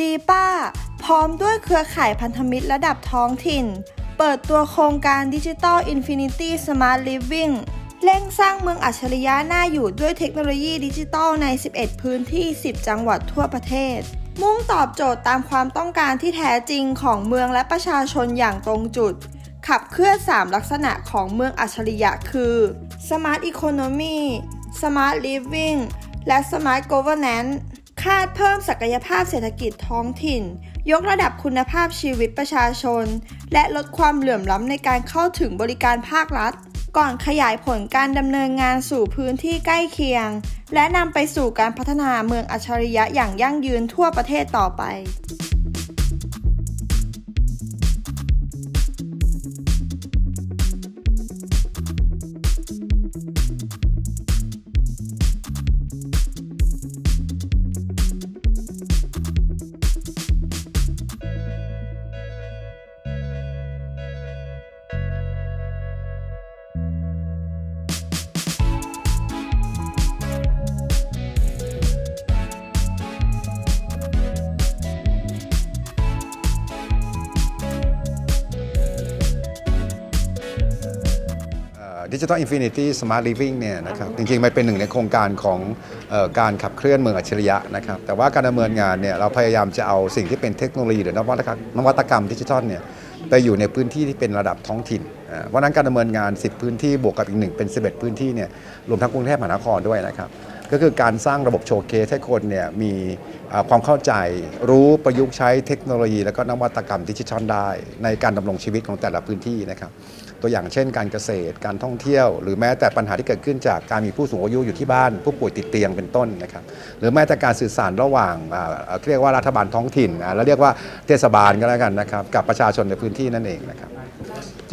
ดีป้า พร้อมด้วยเครือข่ายพันธมิตรระดับท้องถิ่น เปิดตัวโครงการ Digital Infinity Smart Living เร่งสร้างเมืองอัจฉริยะน่าอยู่ด้วยเทคโนโลยีดิจิตอลใน 11 พื้นที่ 10 จังหวัดทั่วประเทศ มุ่งตอบโจทย์ตามความต้องการที่แท้จริงของเมืองและประชาชนอย่างตรงจุด ขับเคลื่อน 3 ลักษณะของเมืองอัจฉริยะคือ Smart Economy Smart Living และ Smart Governance คาดเพิ่มศักยภาพเศรษฐกิจท้องถิ่น ยกระดับคุณภาพชีวิตประชาชน และลดความเหลื่อมล้ำในการเข้าถึงบริการภาครัฐ ก่อนขยายผลการดำเนินงานสู่พื้นที่ใกล้เคียง และนำไปสู่การพัฒนาเมืองอัจฉริยะอย่างยั่งยืนทั่วประเทศต่อไป Digital Infinity Smart Living เนี่ยนะครับจริงๆ มันเป็นหนึ่งในโครงการของออการขับเคลื่อนเมืองอัจฉริยะนะครับแต่ว่าการดำเนินงานเนี่ยเราพยายามจะเอาสิ่งที่เป็นเทคโนโลยีหรือนวัตกรรมนวัตกรรมดิจิทัลเนี่ยไปอยู่ในพื้นที่ที่เป็นระดับท้องถิ่นเพราะฉะนั้นการดำเนินงาน 10 พื้นที่บวกกับอีกหนึ่งเป็น 11 พื้นที่เนี่ยรวมทั้งกรุงเทพมหานครด้วยนะครับ ก็คือการสร้างระบบ showcase ให้คนเนี่ยมีความเข้าใจรู้ประยุกต์ใช้เทคโนโลยี แล้วก็นวัตกรรมดิจิทัลได้ ในการดำรงชีวิตของแต่ละพื้นที่นะครับตัวอย่างเช่น การเกษตรการท่องเที่ยว หรือแม้แต่ปัญหาที่เกิดขึ้นจากการมีผู้สูงอายุอยู่ที่บ้าน ผู้ป่วยติดเตียงเป็นต้นนะครับหรือแม้แต่การสื่อสารระหว่างเรียกว่ารัฐบาลท้องถิ่นอ่าแล้วเรียกว่าเทศบาลก็แล้วกันนะครับกับประชาชนในพื้นที่นั่นเองนะครับ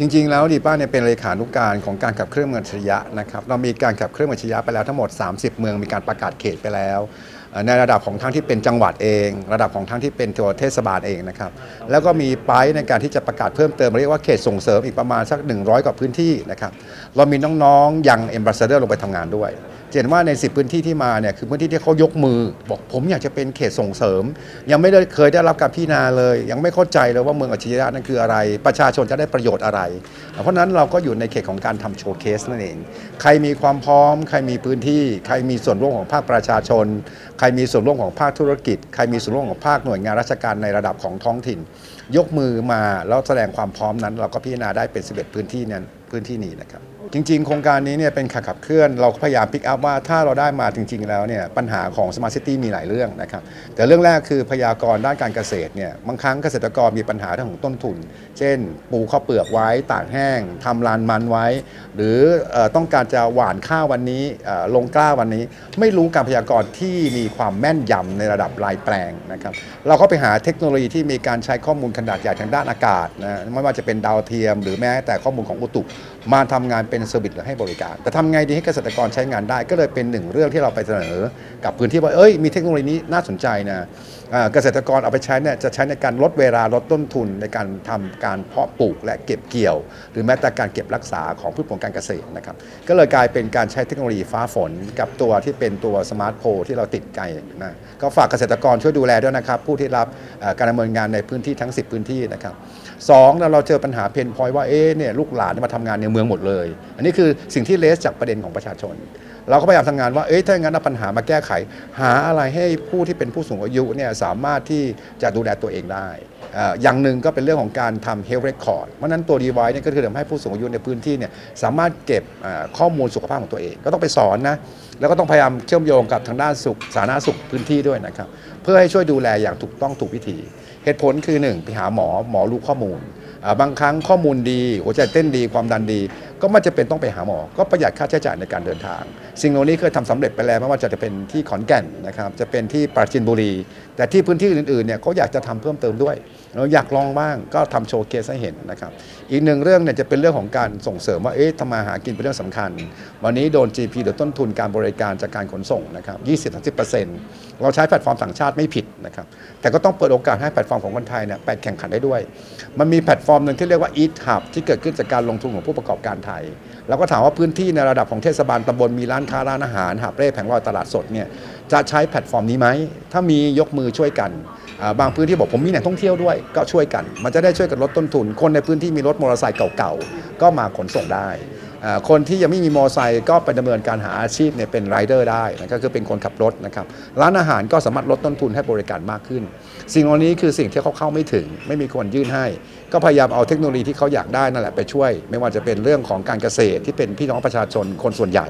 จริง ๆ แล้วดีป้าเนี่ยเป็นเลขานุกการของการขับเคลื่อนเมืองอัจฉริยะนะครับเรามีการขับเคลื่อนเมืองอัจฉริยะไปแล้วทั้งหมด 30 เมืองมีการประกาศเขตไปแล้วในระดับของทั้งที่เป็นจังหวัดเอง ระดับของทั้งที่เป็นตัวเทศบาลเองนะครับแล้วก็มีไปในการที่จะประกาศเพิ่มเติมเรียกว่าเขตส่งเสริมอีกประมาณสัก 100 กว่าพื้นที่นะครับเรามีน้องๆยังเอ็มบาสเดอร์ลงไปทำงานด้วย เห็นว่าใน 10 พื้นที่ที่มาเนี่ยคือพื้นที่ที่เขายกมือ บอกผมอยากจะเป็นเขตส่งเสริม ยังไม่ได้เคยได้รับการพิจารณาเลย ยังไม่เข้าใจเลยว่าเมืองอัจฉริยะนั่นคืออะไร ประชาชนจะได้ประโยชน์อะไร เพราะฉะนั้นเราก็อยู่ในเขตของการทำโชว์เคสนั่นเอง ใครมีความพร้อม ใครมีพื้นที่ ใครมีส่วนร่วมของภาคประชาชน ใครมีส่วนร่วมของภาคธุรกิจ ใครมีส่วนร่วมของภาคหน่วยงานราชการในระดับของท้องถิ่น ยกมือมาแล้วแสดงความพร้อมนั้น เราก็พิจารณาได้เป็น 11 พื้นที่นั้นพื้นที่นี้นะครับ จริง ๆ โครงการนี้เนี่ยเป็นขาขับเคลื่อนเราพยายามพิกอัพว่าถ้าเราได้มาจริง ๆ แล้วเนี่ยปัญหาของ Smart City มีหลายเรื่องนะครับแต่เรื่องแรกคือพยากรด้านการเกษตรเนี่ยบางครั้งเกษตรกรมีปัญหาเรื่องของต้นทุน เช่นปลูกข้าวเปลือกไว้ตากแห้งทำลานมันไว้ หรืออต้องการจะหว่านข้าววันนี้ลงกล้าวันนี้ ไม่รู้การพยากรณ์ที่มีความแม่นยำในระดับรายแปลงนะครับเราก็ไปหาเทคโนโลยีที่มีการใช้ข้อมูลขนาดใหญ่ทางด้านอากาศนะไม่ว่าจะเป็นดาวเทียม หรือแม้แต่ข้อมูลของอุตุมาทำงานเป็น service หรือให้บริการ แต่ทำไงดีให้เกษตรกรใช้งานได้ ก็เลยเป็นหนึ่งเรื่องที่เราไปเสนอ กับพื้นที่ว่าเอ้ยมีเทคโนโลยีนี้น่าสนใจนะเกษตรกรเอาไปใช้เนี่ยจะใช้ในการลดเวลาลดต้นทุนในการทำการเพาะปลูกและเก็บเกี่ยว หรือแม้แต่การเก็บรักษาของพืชผลการเกษตรนะครับก็เลยกลายเป็นการใช้เทคโนโลยีฟ้าฝน กับตัวที่เป็นตัวสมาร์ทโพที่เราติดไกลนะก็ฝากเกษตรกรช่วยดูแลด้วยนะครับผู้ที่รับการดำเนินงานในพื้นที่ทั้ง 10 พื้นที่นะครับสองเราเราเจอปัญหาเพนพอยว่าเอ๊ะเนี่ยลูกหลานมาทำงานในเมืองหมดเลย อันนี้คือสิ่งที่เลสจากประเด็นของประชาชน เราก็พยายามทำงานว่าเอ้ยถ้าอย่างนั้นเอาปัญหามาแก้ไข หาอะไรให้ผู้ที่เป็นผู้สูงอายุเนี่ยสามารถที่จะดูแลตัวเองได้อย่างหนึ่งก็เป็นเรื่องของการทำ health record เพราะนั้นตัว device เนี่ยก็คือทำให้ผู้สูงอายุในพื้นที่เนี่ยสามารถเก็บข้อมูลสุขภาพของตัวเอง ก็ต้องไปสอนนะ แล้วก็ต้องพยายามเชื่อมโยงกับทางด้านสุขสาธารณสุขพื้นที่ด้วยนะครับ เพื่อให้ช่วยดูแลอย่างถูกต้องถูกวิธี เหตุผลคือหนึ่งไปหาหมอหมอรู้ข้อมูล บางครั้งข้อมูลดี หัวใจเต้นดีความดันดี ก็ไม่จะเป็นต้องไปหาหมอ ก็ประหยัดค่าใช้จ่ายในการเดินทาง สิ่งเหล่านี้เคยทำสำเร็จไปแล้วไม่ว่าจะเป็นที่ขอนแก่นนะครับจะเป็นที่ปราจีนบุรี แต่ที่พื้นที่อื่นๆเนี่ยเขาอยากจะทำเพิ่มเติมด้วยเราอยากลองบ้างก็ทำ showcase ให้เห็นนะครับอีกหนึ่งเรื่องเนี่ยจะเป็นเรื่องของการส่งเสริมว่าเอ๊ะทำมาหากินเป็นเรื่องสำคัญ วันนี้โดน GP หรือต้นทุนการบริการจากการขนส่งนะครับ20-30%เราใช้แพลตฟอร์มต่างชาติไม่ผิดนะครับแต่ก็ต้องเปิดโอกาสให้แพลตฟอร์มของคนไทยเนี่ยไปแข่งขันได้ด้วย มันมีแพลตฟอร์มหนึ่งที่เรียกว่า Eat Hub ที่เกิดขึ้นจากการลงทุนของผู้ประกอบการไทยแล้วก็ถามว่าพื้นที่ในระดับของเทศบาลตำบลมีร้านค้าร้านอาหารหาบเร่แผงลอยตลาดสดเนี่ย จะใช้แพลตฟอร์มนี้ไหม ถ้ามียกมือช่วยกัน บางพื้นที่บอกผมมีแหล่งท่องเที่ยวด้วยก็ช่วยกัน มันจะได้ช่วยกันลดต้นทุน คนในพื้นที่มีรถมอเตอร์ไซค์เก่าๆ ก็มาขนส่งได้ คนที่ยังไม่มีมอเตอร์ไซค์ก็ไปดำเนินการหาอาชีพเนี่ยเป็นไรเดอร์ได้นะก็คือเป็นคนขับรถนะครับร้านอาหารก็สามารถลดต้นทุนให้บริการมากขึ้น สิ่งเหล่านี้คือสิ่งที่เขาเข้าไม่ถึง ไม่มีคนยื่นให้ ก็พยายามเอาเทคโนโลยีที่เขาอยากได้นั่นแหละไปช่วย ไม่ว่าจะเป็นเรื่องของการเกษตรที่เป็นพี่น้องประชาชนคนส่วนใหญ่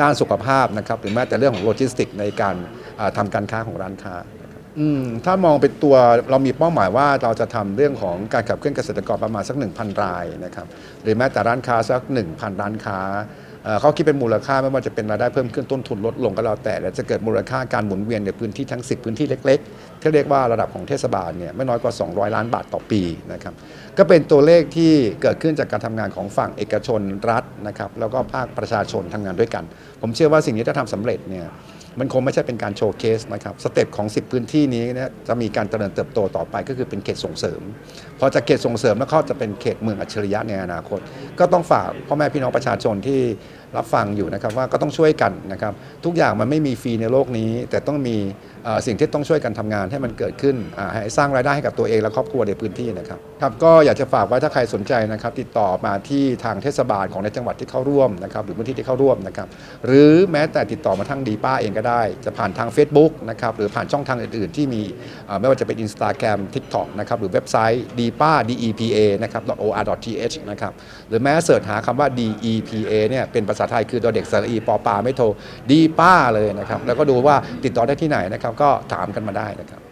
ด้านสุขภาพนะครับหรือแม้แต่เรื่องของโลจิสติกในการอ่าทำการค้าของร้านค้า อืมถ้ามองเป็นตัวเรามีเป้าหมายว่าเราจะทำเรื่องของการขับเคลื่อนเกษตรกรประมาณสัก 1,000 รายนะครับหรือแม้แต่ร้านค้าสัก 1,000 ร้านค้าเอ่อเขาคิดเป็นมูลค่าไม่ว่าจะเป็นรายได้เพิ่มขึ้นต้นทุนลดลงก็แล้วแต่และจะเกิดมูลค่าการหมุนเวียนในพื้นที่ทั้ง 10 พื้นที่เล็กๆที่เรียกว่าระดับของเทศบาลเนี่ยไม่น้อยกว่า 200 ล้านบาทต่อปีนะครับ ก็เป็นตัวเลขที่เกิดขึ้นจากการทำงานของฝั่งเอกชนรัฐนะครับแล้วก็ภาคประชาชนทำงานด้วยกัน ผมเชื่อว่าสิ่งนี้ถ้าทำสำเร็จเนี่ยมันคงไม่ใช่เป็นการ showcase นะครับ step ของ 10 พื้นที่นี้เนี่ยจะมีการเจริญเติบโตต่อไปก็คือเป็นเขตส่งเสริม พอจากเขตส่งเสริมแล้วเขาจะเป็นเขตเมืองอัจฉริยะในอนาคต ก็ต้องฝากพ่อแม่พี่น้องประชาชนที่รับฟังอยู่นะครับว่าก็ต้องช่วยกันนะครับทุกอย่างมันไม่มีฟรีในโลกนี้ แต่ต้องมีสิ่งที่ต้องช่วยกันทำงานให้มันเกิดขึ้นให้สร้างรายได้ให้กับตัวเองและครอบครัวในพื้นที่นะครับครับก็อยากจะฝากไว้ถ้าใครสนใจนะครับ ติดต่อมาที่ทางเทศบาลของในจังหวัดที่เข้าร่วมนะครับหรือพื้นที่ที่เข้าร่วมนะครับหรือแม้แต่ติดต่อมาทางดีป้าเองก็ได้ จะผ่านทาง Facebook นะครับหรือผ่านช่องทางอื่น ๆ ที่มีไม่ว่าจะเป็น Instagram TikTok นะครับหรือเว็บไซต์ depa depa นะครับ or.th นะครับหรือแม้เสิร์ชหาคำว่า depa เนี่ยเป็นภาษาไทยคือดอเด็กสระอีปอปาไม่โทรดีป้าเลยนะครับแล้วก็ดูว่าติดต่อได้ที่ไหนนะครับก็ถามกันมาได้นะครับ